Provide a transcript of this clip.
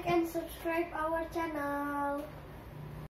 like and subscribe our channel.